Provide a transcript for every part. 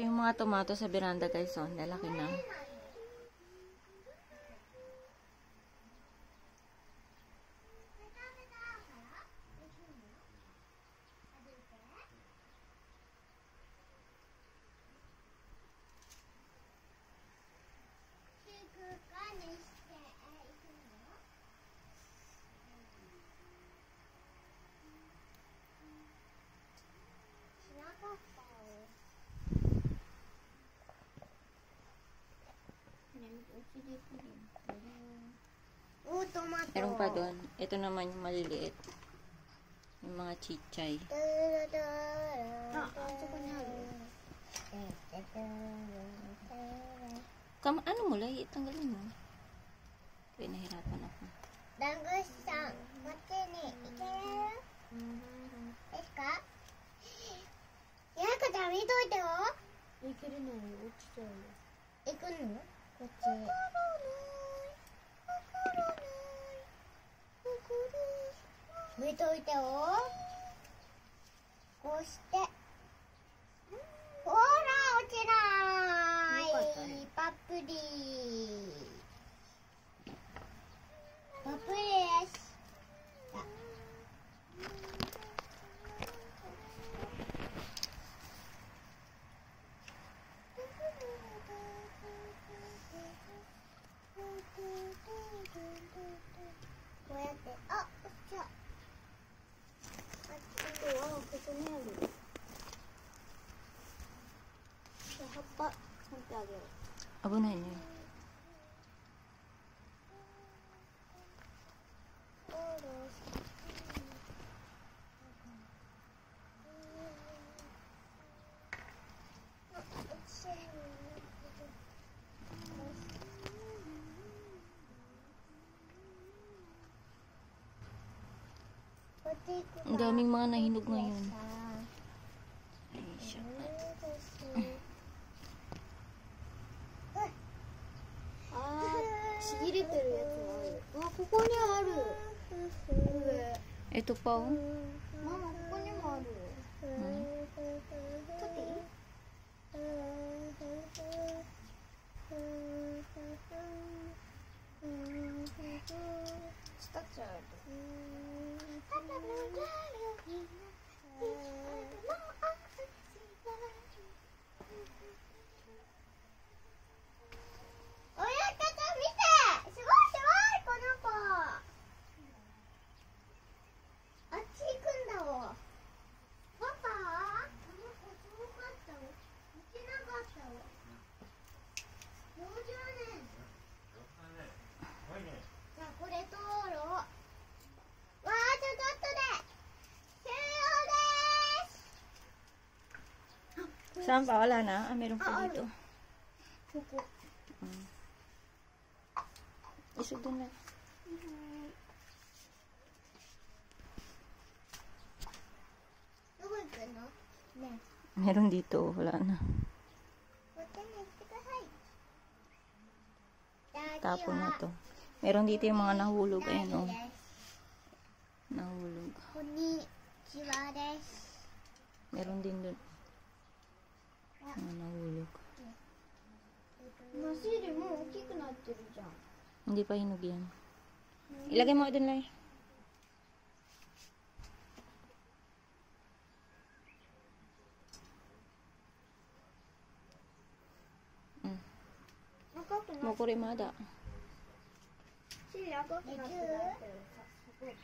Yung mga tomato sa veranda guys. Oh, lalaki na. Oh, tomato. Meron pa doon. Ito naman yung maliliit. Yung mga chichay. Ah, ah, sa kanya. Kam ano mo, Lai? Tanggalin mo. Kaya nahirapan ako. ダンゴシさん、こっちに行けるですかやかちゃん見といてよ。いけるのに落ちちゃうよ。行くの こっち。向いといてよ。こうして。ってあげよう。 Abo na yun. Ang daming mga nahinog ngayon. あここにある。上。Ito pa oh. ママ、ここにもある。Hmm. 取っていい？Saan pa? Wala na? Ah, meron pa dito. Kuko. Uh. Isa doon na. Meron dito. Wala na. itapon na to. Meron dito yung mga nahulog. Ayan o. Oh. Nahulog. Meron din doon. Mga nahulog. Hindi pa hinug yan. Ilagay mo doon lang. Mm. Mokurimada. Mokurimada. シール赤くなってなってる。さすごい。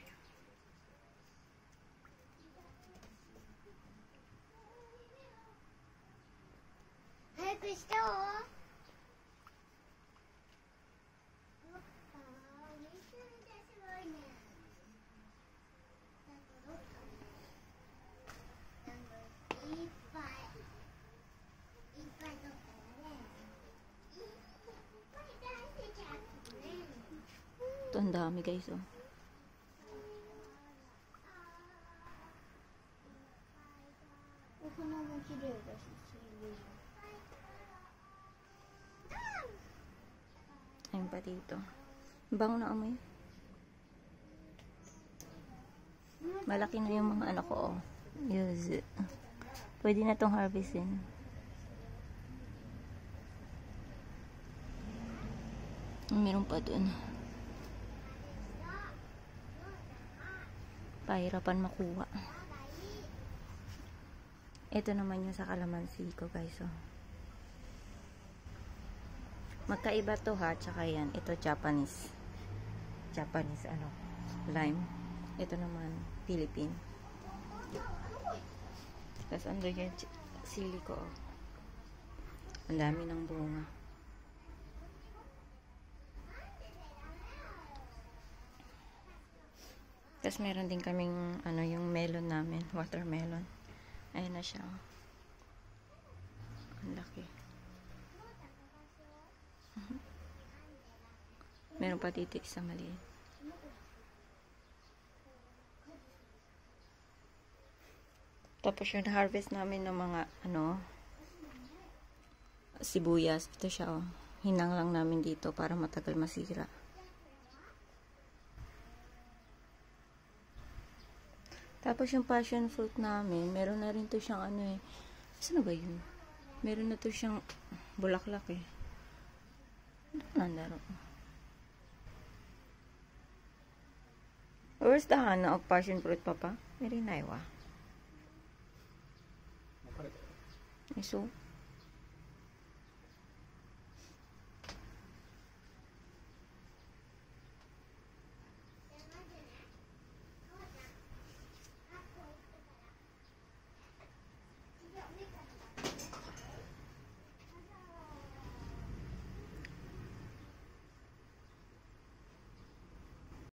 早くしてよ。dami guys oh. Ayun pa dito. Bango na amoy. Malaki na yung mga anak ko. Oh. Use it. Pwede na tong harvestin. Meron pa doon. Pahirapan makuha. Ito naman yung sa kalamansi ko guys. Oh. Magkaiba to ha. Tsaka yan. Ito Japanese. Japanese ano. Lime. Ito naman Philippine. Tapos under yung sili ko. oh. Ang dami ng bunga. Tapos meron din kaming ano yung melon namin, watermelon. Ayun na siya. oh. Ang laki. Mhm. Meron pa dito isa maliit. Tapos yung harvest namin ng mga ano sibuyas. Ito siya oh. Hinang lang namin dito para matagal masira. Tapos yung passion fruit namin, meron na rin to siyang ano eh. Saan ba yun? Meron na to siyang bulaklak eh. Ano laro? Where's the Hana of passion fruit, Papa? Meron na iwa. Okay. So,